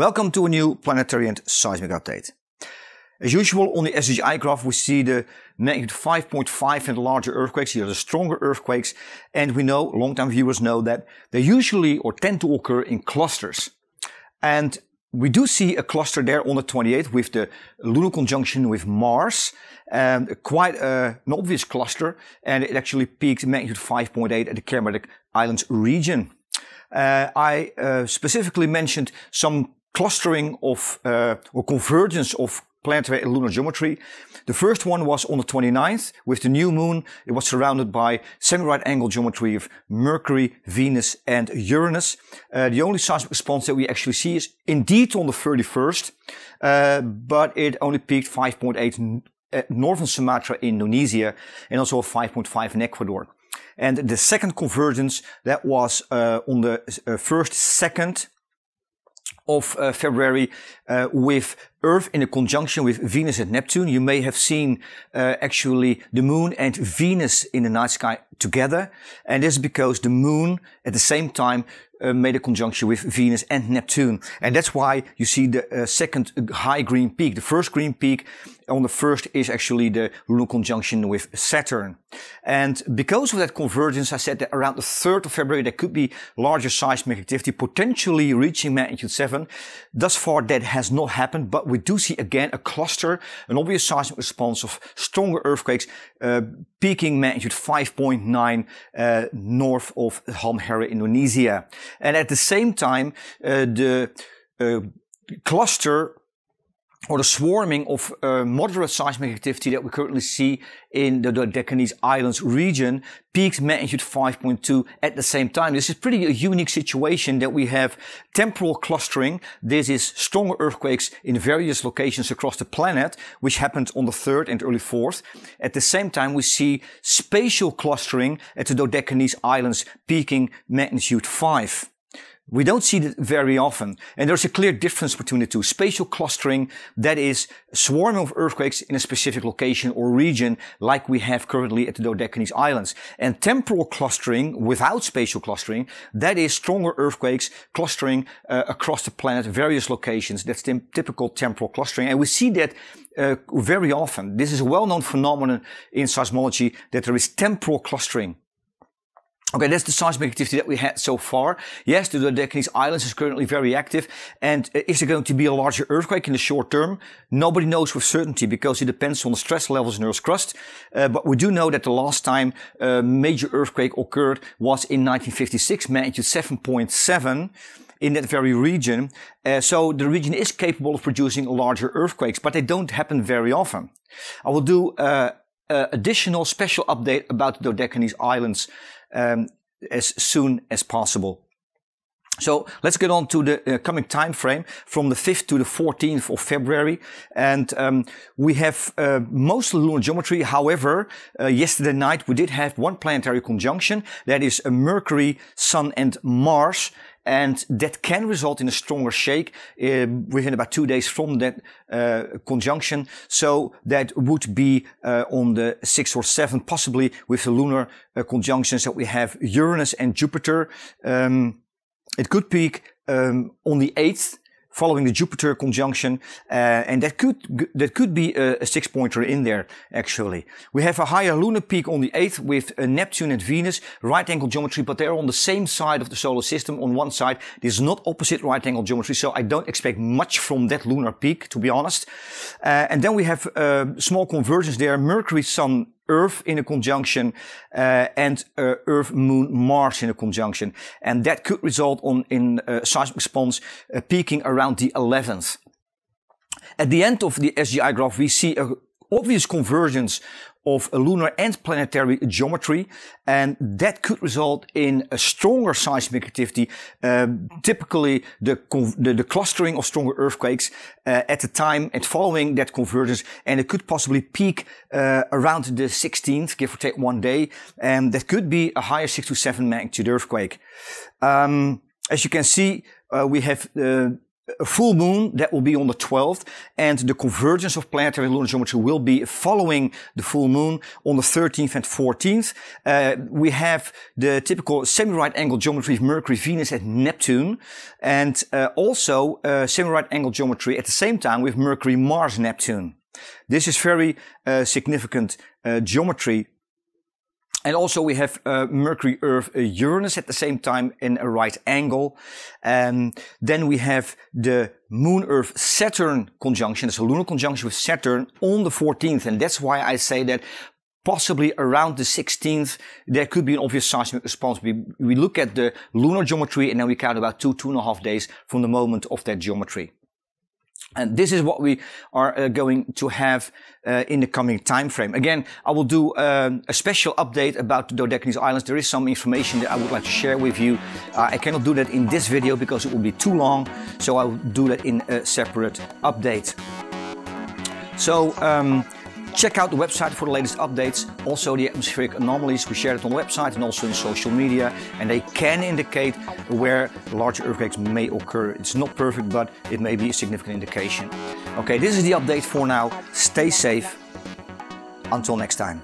Welcome to a new planetary and seismic update. As usual, on the SSGI graph, we see the magnitude 5.5 and larger earthquakes. Here are the stronger earthquakes. And we know, long-time viewers know that they usually or tend to occur in clusters. And we do see a cluster there on the 28th with the lunar conjunction with Mars, and quite uh, an obvious cluster, and it actually peaked magnitude 5.8 at the Kermadec Islands region. Uh, I uh, specifically mentioned some clustering of uh, or convergence of planetary and lunar geometry. The first one was on the 29th with the new moon. It was surrounded by semi-right angle geometry of Mercury, Venus, and Uranus. Uh, the only seismic response that we actually see is indeed on the 31st, uh, but it only peaked 5.8 at northern Sumatra Indonesia and also 5.5 in Ecuador. And the second convergence that was uh, on the uh, first second of uh, February uh, with Earth in a conjunction with Venus and Neptune. You may have seen uh, actually the moon and Venus in the night sky together. And this is because the moon at the same time uh, made a conjunction with Venus and Neptune. And that's why you see the uh, second high green peak. The first green peak on the first is actually the lunar conjunction with Saturn. And because of that convergence, I said that around the 3rd of February, there could be larger seismic activity, potentially reaching magnitude 7. Thus far, that has not happened, but we do see again a cluster, an obvious seismic response of stronger earthquakes, uh, peaking magnitude 5.9 uh, north of Halmahera, Indonesia. And at the same time, uh, the uh, cluster or the swarming of uh, moderate seismic activity that we currently see in the Dodecanese Islands region peaked magnitude 5.2 at the same time. This is pretty a unique situation that we have temporal clustering. This is stronger earthquakes in various locations across the planet, which happened on the 3rd and early 4th. At the same time, we see spatial clustering at the Dodecanese Islands peaking magnitude 5. We don't see it very often. And there's a clear difference between the two. Spatial clustering, that is swarming of earthquakes in a specific location or region, like we have currently at the Dodecanese Islands. And temporal clustering, without spatial clustering, that is stronger earthquakes clustering uh, across the planet, various locations. That's the typical temporal clustering. And we see that uh, very often. This is a well-known phenomenon in seismology that there is temporal clustering. Okay, that's the seismic activity that we had so far. Yes, the Dodecanese Islands is currently very active. And uh, is there going to be a larger earthquake in the short term? Nobody knows with certainty because it depends on the stress levels in Earth's crust. Uh, but we do know that the last time a uh, major earthquake occurred was in 1956, magnitude 7.7 in that very region. Uh, so the region is capable of producing larger earthquakes, but they don't happen very often. I will do uh, additional special update about the Dodecanese Islands um, as soon as possible. So let's get on to the uh, coming time frame from the 5th to the 14th of February. And um, we have uh, mostly lunar geometry. However, uh, yesterday night we did have one planetary conjunction. That is a Mercury, Sun and Mars and that can result in a stronger shake uh, within about two days from that uh, conjunction. So that would be uh, on the 6th or 7th, possibly with the lunar conjunctions that we have Uranus and Jupiter. Um, it could peak um, on the 8th following the Jupiter conjunction, uh, and that could that could be a, a, six pointer in there. Actually, we have a higher lunar peak on the eighth with uh, Neptune and Venus, right angle geometry, but they're on the same side of the solar system. On one side, this is not opposite right angle geometry, so I don't expect much from that lunar peak, to be honest. Uh, and then we have uh, small convergence there: Mercury, Sun, Earth in a conjunction uh, and uh, Earth, Moon, Mars in a conjunction, and that could result on in uh, seismic response uh, peaking around the 11th. At the end of the SSGI graph, we see a obvious convergence of lunar and planetary geometry, and that could result in a stronger seismic activity, um, typically the, the, the, clustering of stronger earthquakes uh, at the time and following that convergence, and it could possibly peak uh, around the 16th, give or take one day, and that could be a higher 6 to 7 magnitude earthquake. Um, as you can see, uh, we have uh, a full moon that will be on the 12th and the convergence of planetary lunar geometry will be following the full moon on the 13th and 14th. Uh, we have the typical semi-right angle geometry of Mercury, Venus and Neptune and uh, also uh, semi-right angle geometry at the same time with Mercury, Mars, Neptune. This is very uh, significant uh, geometry and also we have uh, Mercury, Earth, uh, Uranus at the same time in a right angle. And then we have the Moon, Earth, Saturn conjunction. It's a lunar conjunction with Saturn on the 14th. And that's why I say that possibly around the 16th, there could be an obvious seismic response. We, we look at the lunar geometry and then we count about two, two and a half days from the moment of that geometry. And this is what we are uh, going to have uh, in the coming time frame. Again, I will do um, a special update about the Dodecanese Islands. There is some information that I would like to share with you. Uh, I cannot do that in this video because it will be too long, so I will do that in a separate update. So, um, Check out the website for the latest updates. Also, the atmospheric anomalies, we share it on the website and also in social media, and they can indicate where large earthquakes may occur. It's not perfect, but it may be a significant indication. Okay, this is the update for now. Stay safe. Until next time.